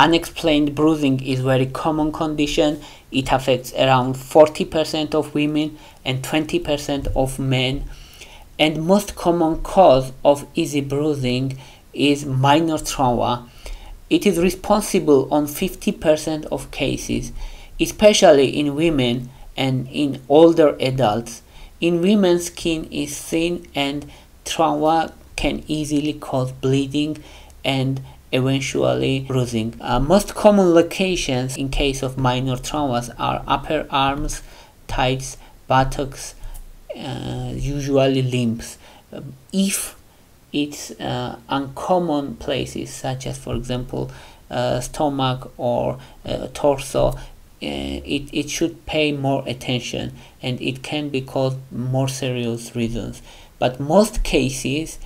Unexplained bruising is very common condition. It affects around 40% of women and 20% of men. And most common cause of easy bruising is minor trauma. It is responsible on 50% of cases, especially in women and in older adults. In women, skin is thin and trauma can easily cause bleeding and eventually bruising. Uh, most common locations in case of minor traumas are upper arms, thighs, buttocks, uh, usually limbs. Um, if it's uh, uncommon places such as for example uh, stomach or uh, torso uh, it, it should pay more attention and it can be caused more serious reasons but most cases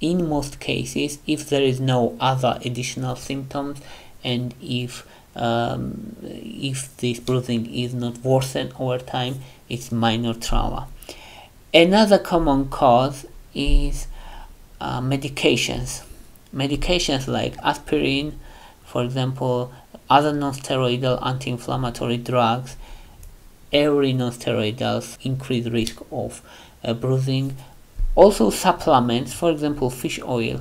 in most cases if there is no other additional symptoms and if um, if this bruising is not worsened over time it's minor trauma. Another common cause is uh, medications. Medications like aspirin for example other non-steroidal anti-inflammatory drugs every non-steroidals increase risk of uh, bruising also supplements for example fish oil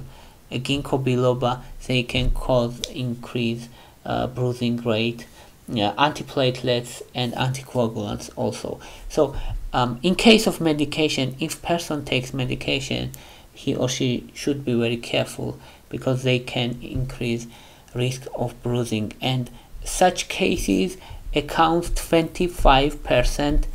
ginkgo biloba they can cause increase uh, bruising rate yeah, antiplatelets and anticoagulants also. So um, in case of medication if person takes medication he or she should be very careful because they can increase risk of bruising. And such cases account 25%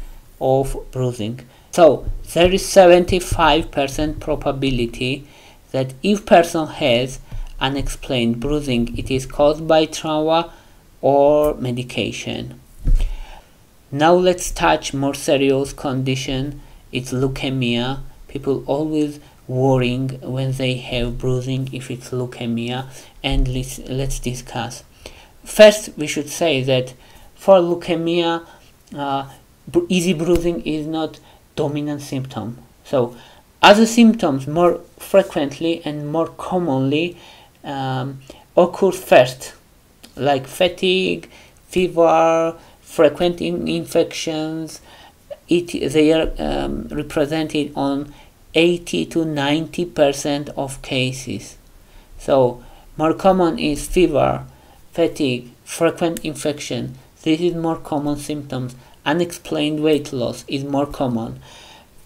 of bruising so there is 75% probability that if person has unexplained bruising, it is caused by trauma or medication. Now let's touch more serious condition. It's leukemia. People always worrying when they have bruising if it's leukemia and let's, let's discuss. First, we should say that for leukemia, uh, easy bruising is not dominant symptom. So other symptoms more frequently and more commonly um, occur first, like fatigue, fever, frequent in infections. It, they are um, represented on 80 to 90 percent of cases. So more common is fever, fatigue, frequent infection. This is more common symptoms unexplained weight loss is more common.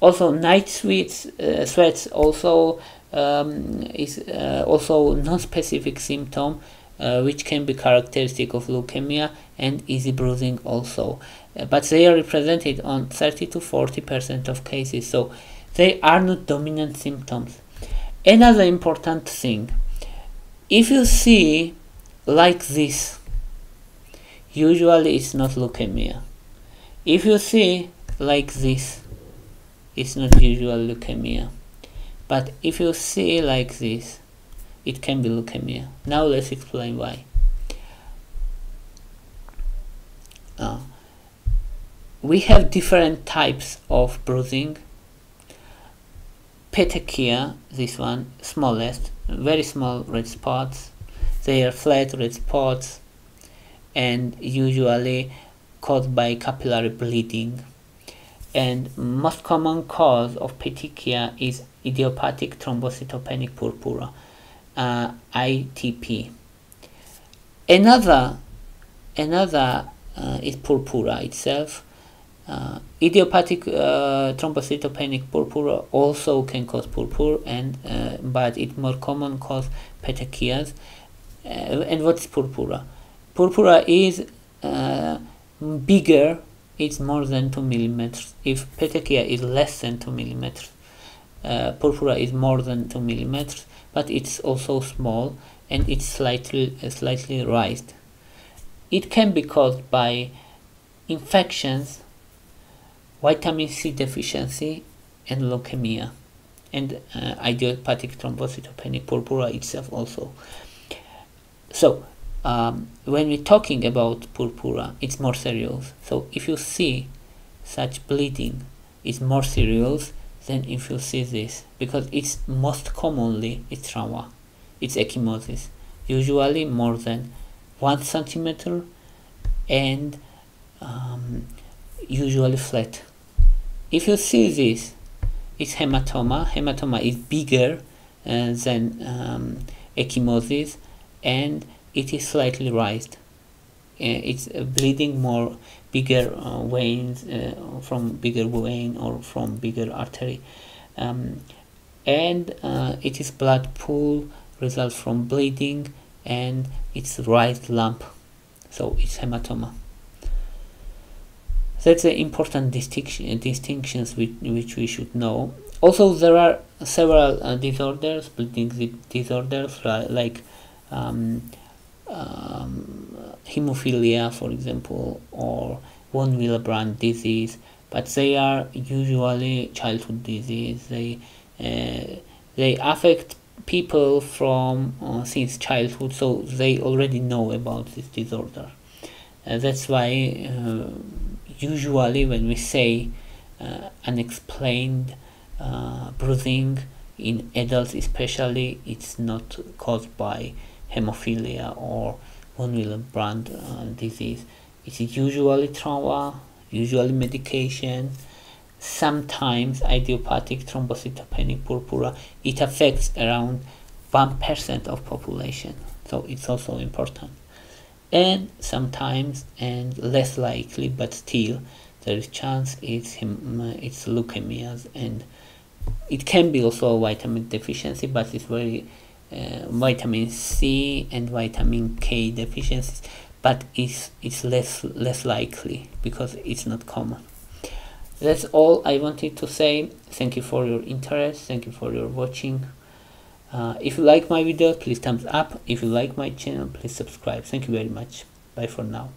Also, night sweats, uh, sweats also um, is uh, also non-specific symptom uh, which can be characteristic of leukemia and easy bruising also. Uh, but they are represented on 30 to 40 percent of cases, so they are not dominant symptoms. Another important thing, if you see like this, usually it's not leukemia if you see like this it's not usual leukemia. But if you see like this it can be leukemia. Now let's explain why. Uh, we have different types of bruising. Petechia this one smallest very small red spots. They are flat red spots. And usually caused by capillary bleeding. And most common cause of petechia is idiopathic thrombocytopenic purpura uh, ITP another another uh, is purpura itself. Uh, idiopathic uh, thrombocytopenic purpura also can cause purpura and uh, but it more common cause petechias. Uh, and what's purpura? Purpura is bigger it's more than 2 millimeters. If petechia is less than 2 millimeters uh, purpura is more than 2 millimeters but it's also small and it's slightly uh, slightly raised. It can be caused by infections vitamin C deficiency and leukemia and uh, idiopathic thrombocytopenic purpura itself also. So um, when we're talking about purpura, it's more serious. So if you see such bleeding, it's more serious than if you see this because it's most commonly it's trauma, it's ecchymosis, usually more than one centimeter and um, usually flat if you see this it's hematoma hematoma is bigger uh, than um, ecchymosis and it is slightly raised. Uh, it's bleeding more bigger uh, veins uh, from bigger vein or from bigger artery. Um, and uh, it is blood pool results from bleeding and it's raised lump. So it's hematoma. That's the important distinction, distinctions which, which we should know. Also there are several uh, disorders bleeding disorders like um, um, hemophilia for example or von Willebrand disease but they are usually childhood disease. They uh, they affect people from uh, since childhood so they already know about this disorder. Uh, that's why uh, usually when we say uh, unexplained uh, bruising in adults especially it's not caused by hemophilia or von Willebrand uh, disease. It's usually trauma usually medication? Sometimes idiopathic thrombocytopenic purpura it affects around 1% of population so it's also important. And sometimes and less likely but still there is chance it's him it's leukemias and it can be also a vitamin deficiency but it's very uh, vitamin C and vitamin K deficiencies but it's it's less less likely because it's not common. That's all I wanted to say. Thank you for your interest. Thank you for your watching. Uh, if you like my video, please thumbs up. If you like my channel please subscribe. Thank you very much. Bye for now